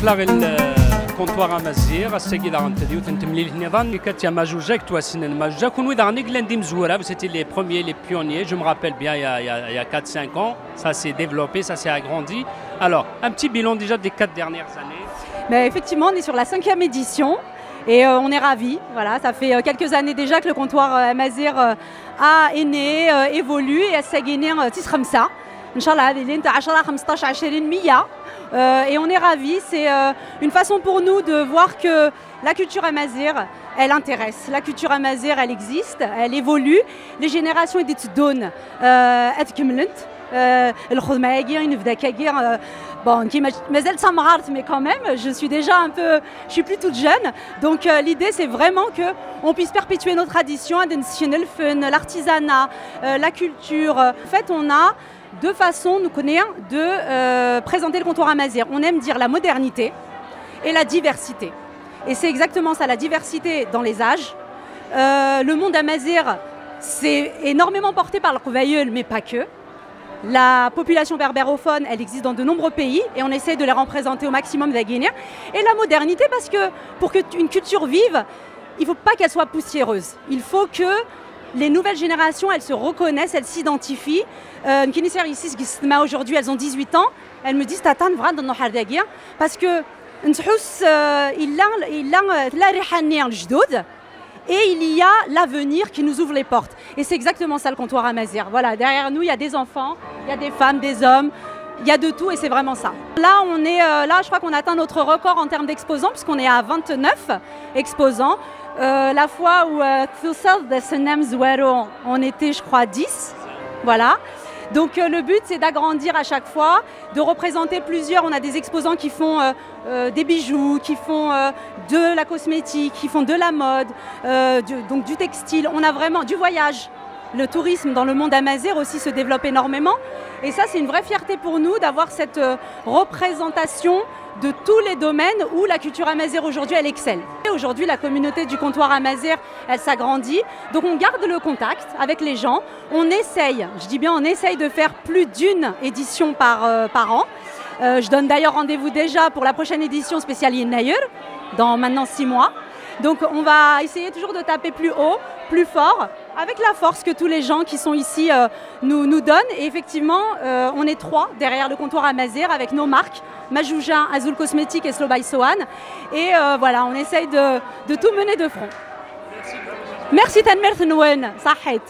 ازول اخلاق الكونتوار امازيغ الساقي دا غنتديو تنتملي النظام كات يا ماجوجاك تواسن ماجوجا كون ويدا غنيك لاندي مزورا سيتي لي بروميير لي بيونيers je me rappelle bien il y a, il y a, il y a 4 5 ans ça s'est développé ça s'est agrandi alors un petit bilan déjà des 4 dernières années Mais effectivement on est sur la cinquième édition et euh, on est ravis. Voilà, ça fait euh, quelques années déjà que le comptoir euh, Amazir euh, a est né, euh, évolue et s'est gagné un titre comme ça. Inch'Allah, هذه اللي انت 10 15 20 100 Euh, et on est ravis. C'est euh, une façon pour nous de voir que la culture amazir, elle intéresse. La culture amazir, elle existe, elle évolue. Les générations elles تدون elles كملت الخدمة يجي نبدا كاكير Bon, qui مازال سمغارت mais quand même, je suis déjà un peu, je suis plus toute jeune. Donc euh, l'idée c'est vraiment que on puisse perpétuer nos traditions, le fun, l'artisanat, euh, la culture. En fait, on a deux façons, nous connaissons, de euh, présenter le comptoir amazir. On aime dire la modernité et la diversité. Et c'est exactement ça, la diversité dans les âges. Euh, le monde amazir, c'est énormément porté par le Rouvailleul, mais pas que. La population berbérophone, elle existe dans de nombreux pays et on essaie de les représenter au maximum de la. Et la modernité, parce que pour qu'une culture vive, il ne faut pas qu'elle soit poussiéreuse. Il faut que les nouvelles générations, elles se reconnaissent, elles s'identifient. Euh, aujourd'hui, elles ont 18 ans. Elles me disent Tatan, vraiment, hein. parce que euh, il a le euh, et il y a l'avenir qui nous ouvre les portes. Et c'est exactement ça le comptoir à Mazir. Voilà, derrière nous, il y a des enfants, il y a des femmes, des hommes, il y a de tout et c'est vraiment ça. Là, on est euh, là, je crois qu'on atteint notre record en termes d'exposants puisqu'on est à 29 exposants. Euh, la fois où euh, on était, je crois, 10. Voilà. Donc euh, le but c'est d'agrandir à chaque fois, de représenter plusieurs. On a des exposants qui font des bijoux, qui font de la cosmétique, qui font de la mode, donc du textile. On a vraiment du voyage. Le tourisme dans le monde amazir aussi se développe énormément. Et ça c'est une vraie fierté pour nous d'avoir cette euh, représentation de tous les domaines où la culture amazir aujourd'hui elle excelle. Aujourd'hui la communauté du comptoir amazir elle s'agrandit, donc on garde le contact avec les gens, on essaye, je dis bien on essaye de faire plus d'une édition par, euh, an. Euh, je donne d'ailleurs rendez-vous déjà pour la prochaine édition spéciale Yennayer, dans maintenant six mois. Donc on va essayer toujours de taper plus haut, plus fort, avec la force que tous les gens qui sont ici euh, nous, nous donnent. Et effectivement, euh, on est trois derrière le comptoir Amazir avec nos marques, Majouja, Azul Cosmétique et Slow Sohan. Et euh, voilà, on essaye de, de tout mener de front. Merci Tanmer Tnouen, Sahet.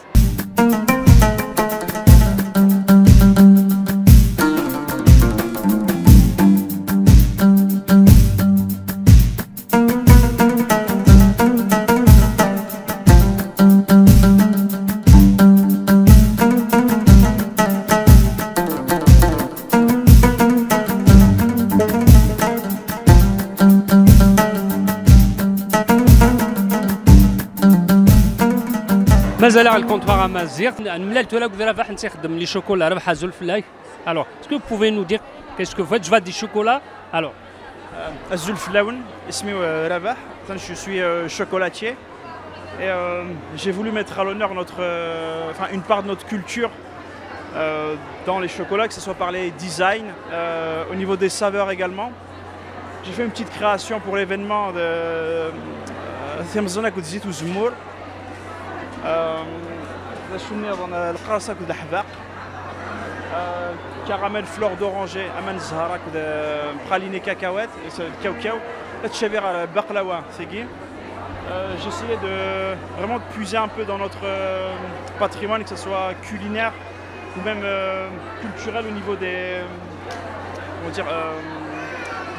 مازال على الكونتوار امازيغ نملالتو لك ذرا راح نخدم لي شوكولا ربح زول فلاي alors est-ce que vous pouvez nous dire qu'est-ce que vous faites je vois des chocolats alors Azul Flaoun, ismi euh, Rabah, je suis euh, chocolatier et euh, j'ai voulu mettre à l'honneur notre, euh, enfin, une part de notre culture euh, dans les chocolats, que ce soit par les designs, euh, au niveau des saveurs également. J'ai fait une petite création pour l'événement de Thamzana Kudzit ou Zmour. القراصه كده حباق كراميل فلور دورانجي امان الزهره كده براليني كاكاوات كاوكاو تشابير على البقلاوه ثقيل Euh, J'essayais de vraiment de puiser un peu dans notre euh, patrimoine, que ce soit culinaire ou même euh, culturel au niveau des, on va dire, euh,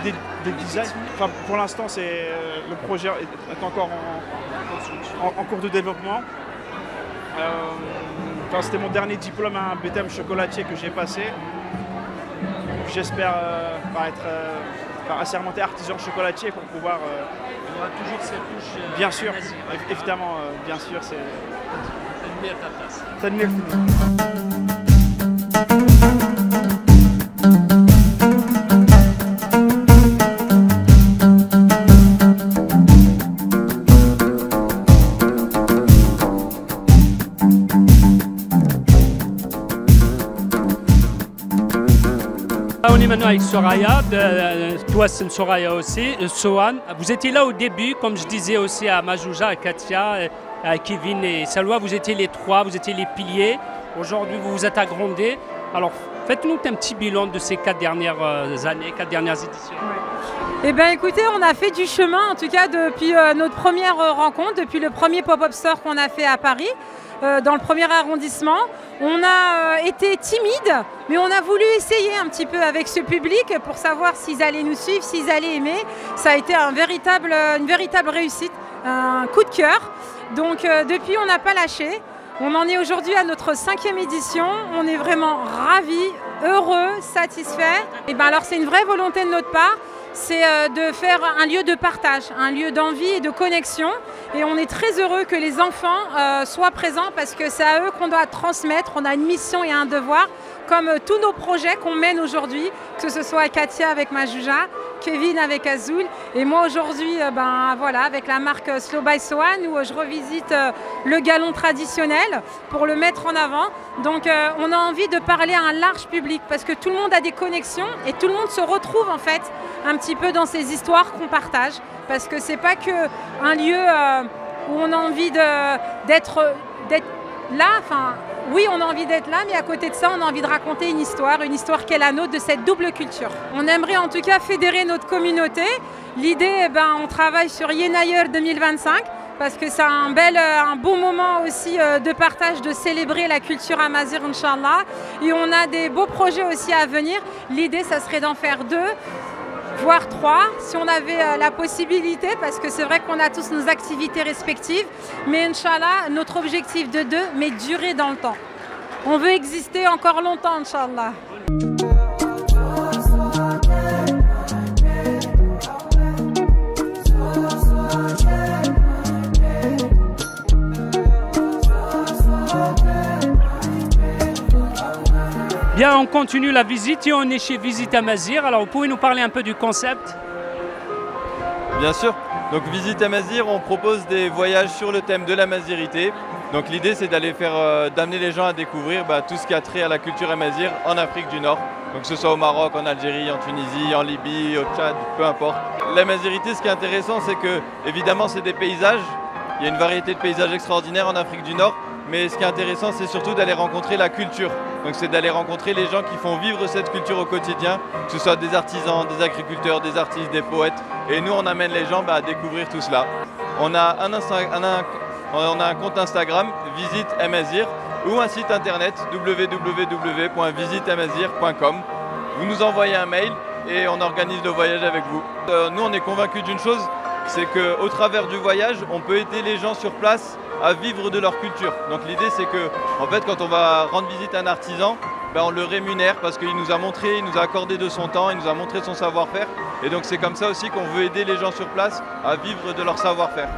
des, des designs. Enfin, pour l'instant, c'est euh, le projet est, est encore en, en- en cours de développement. Euh, c'était mon dernier diplôme à un BTM chocolatier que j'ai passé. J'espère euh, être euh, assermenté artisan chocolatier pour pouvoir. On aura toujours cette touche. bien sûr, évidemment, bien sûr, c'est. T'admires ta place. Soraya, euh, toi c'est Soraya aussi, euh, Sohan. Vous étiez là au début, comme je disais aussi à Majouja, à Katia, euh, à Kevin et Salwa, vous étiez les trois, vous étiez les piliers. Aujourd'hui, vous vous êtes agrandés. Alors, faites-nous un petit bilan de ces quatre dernières années, quatre dernières éditions. Eh bien, écoutez, on a fait du chemin, en tout cas, depuis notre première rencontre, depuis le premier pop-up store qu'on a fait à Paris dans le premier arrondissement. On a été timide, mais on a voulu essayer un petit peu avec ce public pour savoir s'ils allaient nous suivre, s'ils allaient aimer. Ça a été un véritable, une véritable réussite, un coup de cœur. Donc depuis, on n'a pas lâché. On en est aujourd'hui à notre cinquième édition. On est vraiment ravis, heureux, satisfaits. Et ben alors c'est une vraie volonté de notre part c'est euh, de faire un lieu de partage, un lieu d'envie et de connexion. Et on est très heureux que les enfants euh, soient présents parce que c'est à eux qu'on doit transmettre. On a une mission et un devoir, comme euh, tous nos projets qu'on mène aujourd'hui, que ce soit Katia avec Majuja, Kevin avec Azul, et moi aujourd'hui, ben voilà, avec la marque Slow by Sohan où je revisite le galon traditionnel pour le mettre en avant. Donc on a envie de parler à un large public parce que tout le monde a des connexions et tout le monde se retrouve en fait un petit peu dans ces histoires qu'on partage. Parce que c'est pas que un lieu euh, où on a envie d'être là. Enfin, oui, on a envie d'être là, mais à côté de ça, on a envie de raconter une histoire, une histoire qu'elle a nôtre de cette double culture. On aimerait en tout cas fédérer notre communauté. L'idée, eh ben, on travaille sur Yenayer 2025 parce que c'est un euh, beau moment aussi euh, de partage, de célébrer la culture amazir, Inch'Allah. Et on a des beaux projets aussi à venir. L'idée, ça serait d'en faire deux voire trois, si on avait euh, la possibilité, parce que c'est vrai qu'on a tous nos activités respectives, mais Inch'Allah, notre objectif de deux, mais durer dans le temps. On veut exister encore longtemps, Inch'Allah. On continue la visite et on est chez Visite Amazir. Alors, vous pouvez nous parler un peu du concept? Bien sûr. Donc, Visite Amazir, on propose des voyages sur le thème de la mazirité. Donc, l'idée, c'est d'aller faire, euh, d'amener les gens à découvrir bah, tout ce qui a trait à la culture amazir en Afrique du Nord. Donc, que ce soit au Maroc, en Algérie, en Tunisie, en Libye, au Tchad, peu importe. La mazirité, ce qui est intéressant, c'est que, évidemment, c'est des paysages. Il y a une variété de paysages extraordinaires en Afrique du Nord. Mais ce qui est intéressant, c'est surtout d'aller rencontrer la culture. Donc c'est d'aller rencontrer les gens qui font vivre cette culture au quotidien, que ce soit des artisans, des agriculteurs, des artistes, des poètes. Et nous, on amène les gens bah, à découvrir tout cela. On a un, compte Instagram, Visite Amazir, ou un site internet www.visiteamazir.com. Vous nous envoyez un mail et on organise le voyage avec vous. Euh, nous, on est convaincus d'une chose, c'est qu'au travers du voyage, on peut aider les gens sur place à vivre de leur culture. Donc l'idée c'est que en fait quand on va rendre visite à un artisan, ben, on le rémunère parce qu'il nous a montré, il nous a accordé de son temps, il nous a montré son savoir-faire. Et donc c'est comme ça aussi qu'on veut aider les gens sur place à vivre de leur savoir-faire.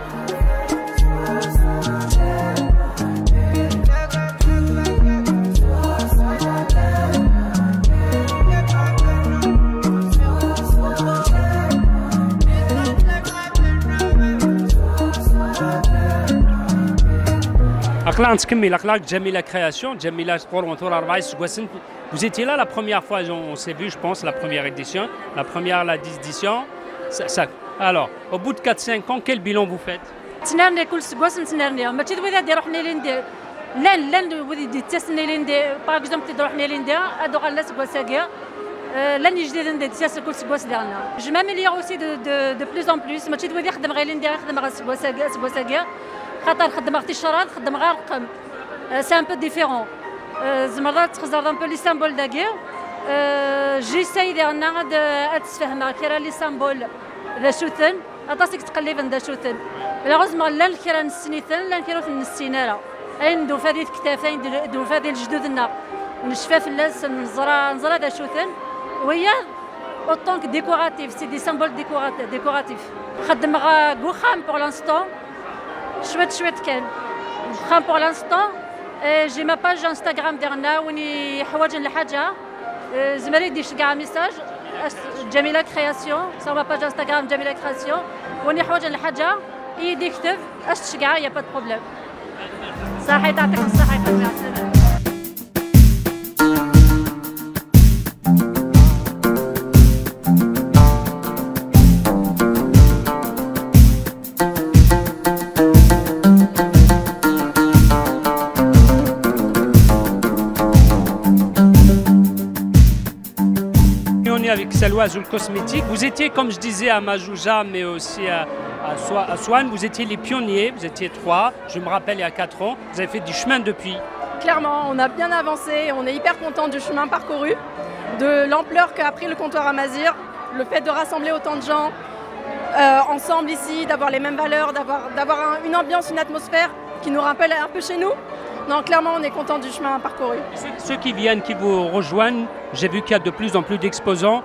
Jamila Création, Jamila Vous étiez là la première fois, on s'est vu, je pense, la première édition, la première, la édition. Ça, alors, au bout de 4-5 ans, quel bilan vous faites تنرني كل سكواس نتنرني ما تشد وذا دي روحني لندي لان لان ودي دي تسني لندي باغ اكزومبل تدي روحني لندي ادو غالا سكواساكيا لان يجدي لندي تساس كل سكواس ديالنا جو ماميليور اوسي دو دو دو بلوس ان بلوس ما تشد وذا خدم غير لندي خدم غير سكواساكيا سكواساكيا خاطر خدم أختي الشراد خدم غير رقم سي ان بو ديفيرون زمرات تخزر ان بو لي سامبول داكير جيساي ديالنا غاد تسفهم كيرا لي سامبول ذا شوثن اطاسك تقلب ذا شوثن مالوغوزمون لا الكرا نسنيثن لا الكرا نسينا اين ندو فادي الكتافين ندو فادي الجدودنا نشفى في الناس نزرا نزرا ذا شوثن وهي اوتونك ديكوراتيف سي دي سامبول ديكوراتيف خدم غا كوخام بور لانستون شويت شويت كان خام بور لانستون جي ما باج انستغرام ديالنا وني حوايج لحاجه زمري يدير كاع ميساج جميله كرياسيون سا ما باج انستغرام جميله كرياسيون وني حوايج لحاجه يدي يكتب اش تشكع يا با بروبليم صحيح يعطيك الصحه يخليك Salwa Cosmétique. Vous étiez, comme je disais, à Majouja, mais aussi à, à, Swan, vous étiez les pionniers, vous étiez trois, je me rappelle, il y a quatre ans. Vous avez fait du chemin depuis. Clairement, on a bien avancé, on est hyper content du chemin parcouru, de l'ampleur qu'a pris le comptoir Amazir, le fait de rassembler autant de gens euh, ensemble ici, d'avoir les mêmes valeurs, d'avoir une ambiance, une atmosphère qui nous rappelle un peu chez nous. Non, clairement, on est content du chemin parcouru. Ceux qui viennent, qui vous rejoignent, j'ai vu qu'il y a de plus en plus d'exposants.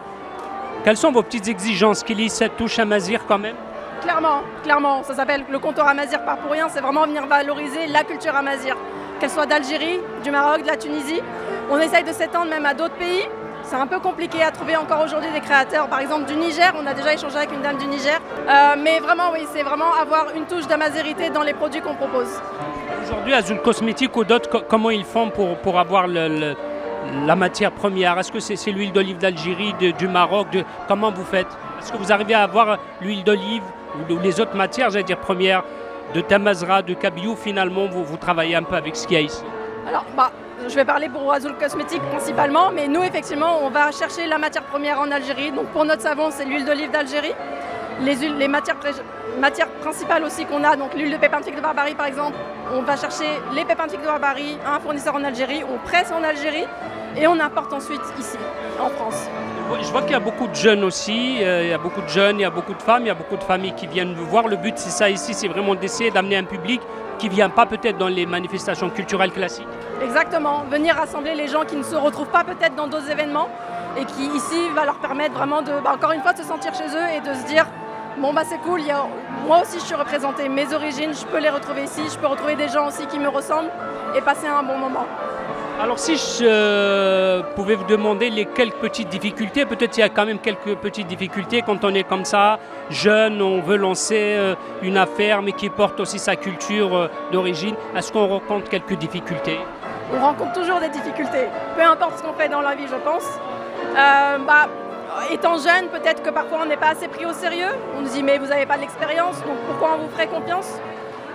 Quelles sont vos petites exigences Qu'il y ait cette touche Amazir quand même? Clairement, clairement. Ça s'appelle le comptoir Amazir par pour rien. C'est vraiment venir valoriser la culture Amazir, qu'elle soit d'Algérie, du Maroc, de la Tunisie. On essaye de s'étendre même à d'autres pays. C'est un peu compliqué à trouver encore aujourd'hui des créateurs. Par exemple, du Niger, on a déjà échangé avec une dame du Niger. Euh, mais vraiment, oui, c'est vraiment avoir une touche d'amazérité dans les produits qu'on propose. Aujourd'hui, Azul Cosmétique ou d'autres, comment ils font pour, pour avoir la matière première Est-ce que c'est, l'huile d'olive d'Algérie, du Maroc Comment vous faites? Est-ce que vous arrivez à avoir l'huile d'olive ou, les autres matières, j'allais dire premières, de Tamazra, de Cabiou Finalement, vous, travaillez un peu avec ce qu'il y a ici? Alors, bah, je vais parler pour Azul Cosmétique principalement, mais nous, effectivement, on va chercher la matière première en Algérie. Donc, pour notre savon, c'est l'huile d'olive d'Algérie. Les, les matières, matières, principales aussi qu'on a, donc l'huile de pépin de Barbarie par exemple, on va chercher les pépins de Barbarie à un fournisseur en Algérie, on presse en Algérie et on importe ensuite ici, en France. Je vois qu'il y a beaucoup de jeunes aussi, euh, il y a beaucoup de jeunes, il y a beaucoup de femmes, il y a beaucoup de familles qui viennent vous voir. Le but, c'est ça ici, c'est vraiment d'essayer d'amener un public qui ne vient pas peut-être dans les manifestations culturelles classiques. Exactement, venir rassembler les gens qui ne se retrouvent pas peut-être dans d'autres événements et qui ici va leur permettre vraiment de, bah, encore une fois, de se sentir chez eux et de se dire bon bah c'est cool, moi aussi je suis représentée, mes origines, je peux les retrouver ici, je peux retrouver des gens aussi qui me ressemblent et passer un bon moment. Alors si je euh, pouvais vous demander les quelques petites difficultés, peut-être il y a quand même quelques petites difficultés quand on est comme ça, jeune, on veut lancer euh, une affaire mais qui porte aussi sa culture euh, d'origine, est-ce qu'on rencontre quelques difficultés? On rencontre toujours des difficultés, peu importe ce qu'on fait dans la vie je pense. bah, étant jeune, peut-être que parfois on n'est pas assez pris au sérieux. On nous dit mais vous n'avez pas de l'expérience, donc pourquoi on vous ferait confiance?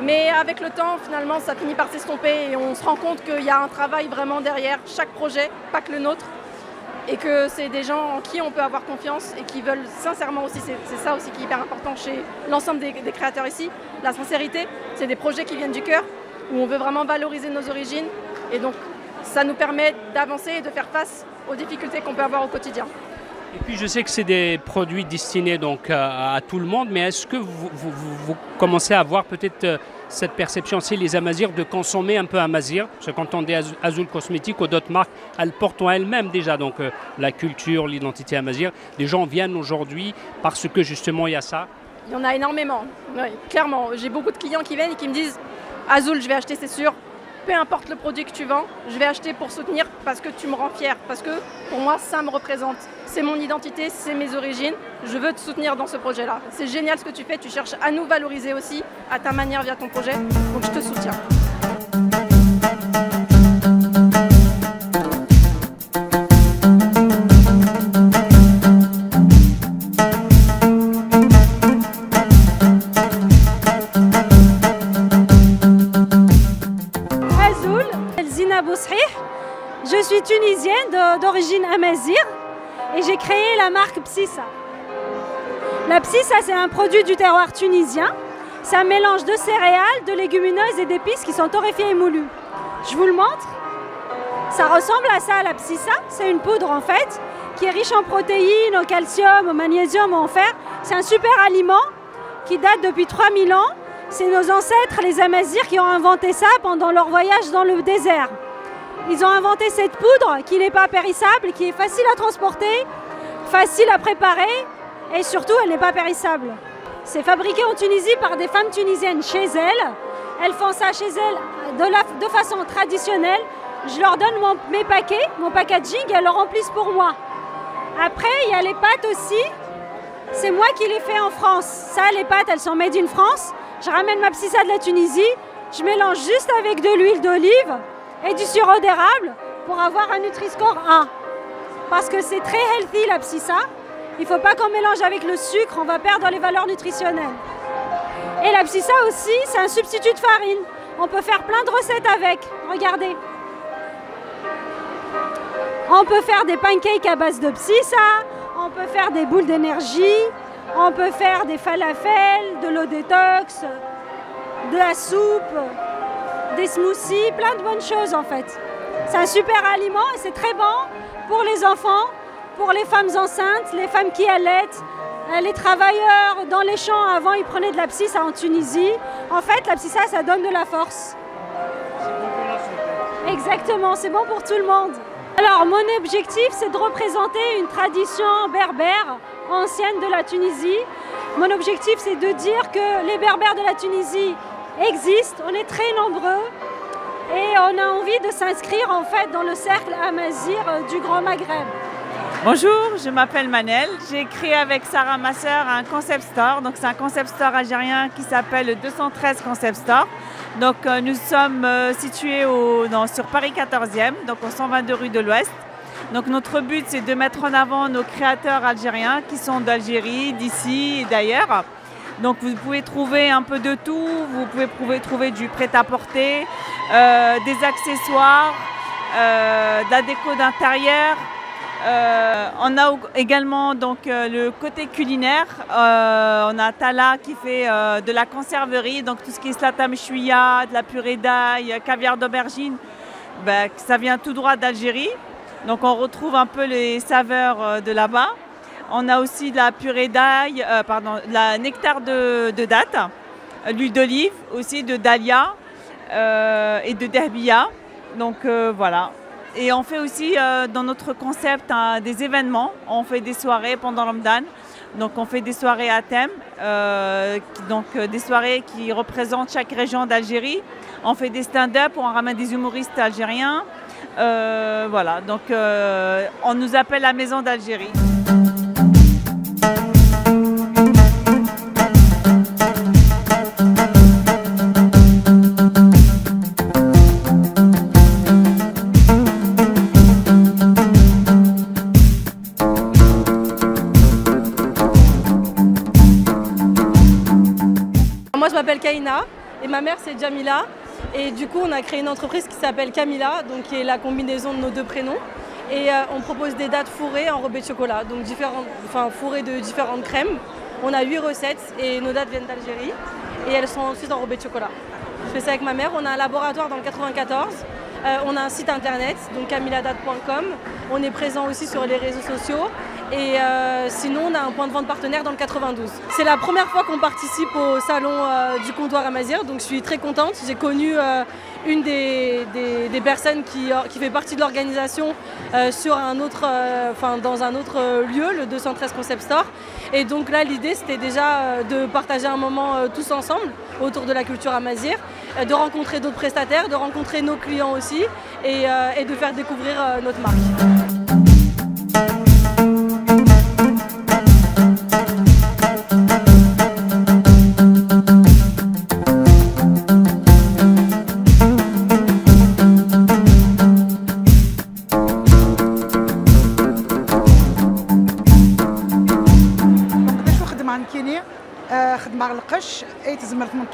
Mais avec le temps, finalement, ça finit par s'estomper et on se rend compte qu'il y a un travail vraiment derrière chaque projet, pas que le nôtre. Et que c'est des gens en qui on peut avoir confiance et qui veulent sincèrement aussi, c'est ça aussi qui est hyper important chez l'ensemble des, des créateurs ici, la sincérité. C'est des projets qui viennent du cœur, où on veut vraiment valoriser nos origines. Et donc ça nous permet d'avancer et de faire face aux difficultés qu'on peut avoir au quotidien. Et puis je sais que c'est des produits destinés donc à, tout le monde, mais est-ce que vous, commencez à avoir peut-être euh, cette perception aussi, les Amazirs, de consommer un peu Amazir? Parce que quand on dit Azul Cosmétique ou d'autres marques, elles portent en elles-mêmes déjà donc euh, la culture, l'identité Amazir. Les gens viennent aujourd'hui parce que justement il y a ça. Il y en a énormément, oui, clairement. J'ai beaucoup de clients qui viennent et qui me disent Azul, je vais acheter, c'est sûr peu importe le produit que tu vends, je vais acheter pour soutenir parce que tu me rends fier, parce que pour moi, ça me représente. C'est mon identité, c'est mes origines. Je veux te soutenir dans ce projet-là. C'est génial ce que tu fais, tu cherches à nous valoriser aussi, à ta manière via ton projet. Donc je te soutiens. Je suis tunisienne d'origine amazir et j'ai créé la marque Psissa. La Psissa, c'est un produit du terroir tunisien. C'est un mélange de céréales, de légumineuses et d'épices qui sont torréfiées et moulues. Je vous le montre. Ça ressemble à ça, la Psissa. C'est une poudre en fait qui est riche en protéines, au calcium, au magnésium, en fer. C'est un super aliment qui date depuis 3000 ans. C'est nos ancêtres, les Amazirs, qui ont inventé ça pendant leur voyage dans le désert. Ils ont inventé cette poudre qui n'est pas périssable, qui est facile à transporter, facile à préparer et surtout elle n'est pas périssable. C'est fabriqué en Tunisie par des femmes tunisiennes chez elles. Elles font ça chez elles de, façon traditionnelle. Je leur donne mes paquets, mon packaging, et elles le remplissent pour moi. Après, il y a les pâtes aussi. C'est moi qui les fais en France. Ça, les pâtes, elles sont made in France. Je ramène ma psissa de la Tunisie. Je mélange juste avec de l'huile d'olive et du sirop d'érable pour avoir un Nutri-Score 1. Parce que c'est très healthy la psissa. Il ne faut pas qu'on mélange avec le sucre, on va perdre les valeurs nutritionnelles. Et la psissa aussi, c'est un substitut de farine. On peut faire plein de recettes avec. Regardez. On peut faire des pancakes à base de psissa. On peut faire des boules d'énergie, on peut faire des falafels, de l'eau détox, de la soupe, des smoothies, plein de bonnes choses en fait. C'est un super aliment et c'est très bon pour les enfants, pour les femmes enceintes, les femmes qui allaitent, euh, les travailleurs dans les champs avant ils prenaient de la psissa en Tunisie. En fait, la psissa ça donne de la force. Exactement, c'est bon pour tout le monde. Alors, mon objectif, c'est de représenter une tradition berbère ancienne de la Tunisie. Mon objectif, c'est de dire que les berbères de la Tunisie existent, on est très nombreux et on a envie de s'inscrire en fait dans le cercle amazir du Grand Maghreb. Bonjour, je m'appelle Manel. J'ai créé avec Sarah, ma sœur, un concept store. Donc, c'est un concept store algérien qui s'appelle le 213 Concept Store. Donc, euh, nous sommes euh, situés sur Paris 14e, donc au 122 rue de l'Ouest. Donc, notre but, c'est de mettre en avant nos créateurs algériens qui sont d'Algérie, d'ici et d'ailleurs. Donc, vous pouvez trouver un peu de tout. Vous pouvez trouver, du prêt-à-porter, euh, des accessoires, euh, de la déco d'intérieur. Euh, on a également donc le côté culinaire. On a Tala qui fait de la conserverie, donc tout ce qui est slatam chouïa, de la purée d'ail, caviar d'aubergine, ben, ça vient tout droit d'Algérie. Donc on retrouve un peu les saveurs euh, de là-bas. On a aussi de la purée d'ail, euh, pardon, de la nectar de, de date, euh, l'huile d'olive aussi, de dahlia et de derbiya. Donc voilà. Et on fait aussi dans notre concept hein, des événements. On fait des soirées pendant Ramadan. Donc on fait des soirées à thème, donc des soirées qui représentent chaque région d'Algérie. On fait des stand-up, on ramène des humoristes algériens. Euh, voilà, donc euh, on nous appelle la maison d'Algérie. Moi, je m'appelle Kaina et ma mère, c'est Jamila. Et du coup, on a créé une entreprise qui s'appelle Camila, donc qui est la combinaison de nos deux prénoms. Et euh, on propose des dates fourrées enrobées de chocolat, donc différentes, enfin fourrées de différentes crèmes. On a huit recettes et nos dates viennent d'Algérie et elles sont ensuite enrobées de chocolat. Je fais ça avec ma mère. On a un laboratoire dans le 94. Euh, on a un site internet, donc camiladate.com. On est présent aussi sur les réseaux sociaux. Et euh, sinon, on a un point de vente partenaire dans le 92. C'est la première fois qu'on participe au salon euh, du comptoir Amazir, donc je suis très contente. J'ai connu euh, une des, personnes qui, fait partie de l'organisation dans un autre lieu, le 213 Concept Store. Et donc là, l'idée, c'était déjà de partager un moment tous ensemble autour de la culture Amazir, euh, de rencontrer d'autres prestataires, de rencontrer nos clients aussi et, de faire découvrir notre marque.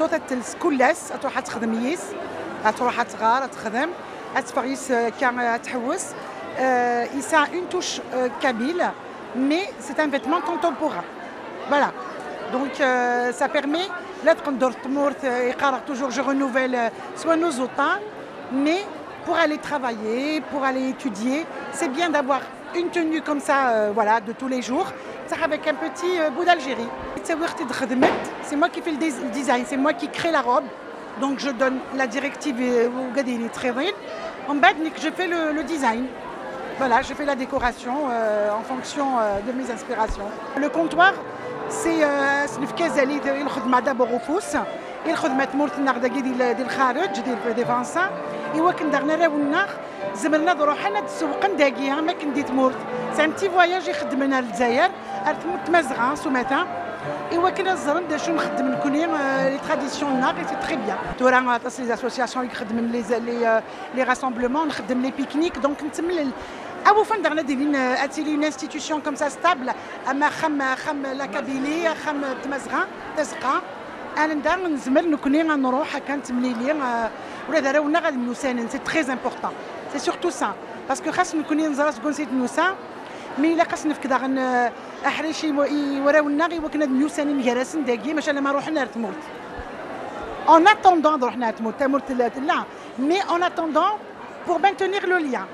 تزمرت من طوطة تلس كلاس تروح تخدم ييس تروح تغار تخدم تفغيس كان تحوس Euh, il a une touche euh, kabyle, mais c'est un vêtement contemporain. Voilà. Donc euh, ça permet, là, تقدر تمور يقرأ toujours, je renouvelle euh, soit nos outils, mais pour aller travailler, pour aller étudier, c'est bien d'avoir une tenue comme ça, euh, voilà, de tous les jours, ça avec un petit euh, bout d'Algérie. C'est c'est moi qui fais le dés- le design, c'est moi qui crée la robe. Donc je donne la directive euh, au Gadini Trévin. En bas, je fais le, le design. Voilà, je fais la décoration euh, en fonction euh, de mes inspirations. Le comptoir, c'est سنف كازالي داير الخدمه دابا غفوس الخدمه تمورت النغدا ديال ديال الخارج ديال دي فرنسا ايوا كندرنا راونا زمرنا روحنا تسوق نداكيها ما كندي تمورت سي ان تي فواياج يخدمنا للجزائر تمورت مازغا سوماتا ايوا كنا الزرن دا شو نخدم نكوني لي تراديسيون ناغ سي تري بيان تورا تص لي اسوسياسيون يخدم لي لي لي راسمبلمون نخدم لي بيكنيك دونك نتملل أو فن درنا دايرين اتيلي اون انستيتيوشن كوم سا ستابل اما خم خم لا كابيلي خم تمزغا تزقا أنا ندار نزمر نكوني غنروح هكا نتمليلي ولا دارونا غادي نوسانن سي تري امبورطون سي سورتو سا باسكو خاص نكوني نزرا تكون سيت نوسا مي الا خاص نفكدا غن احريش يوراونا غي وكنا نيوساني مجرسن داكي ماشي ما روحنا تموت. En attendant de تموت. تموت لا مي en attendant pour maintenir le lien.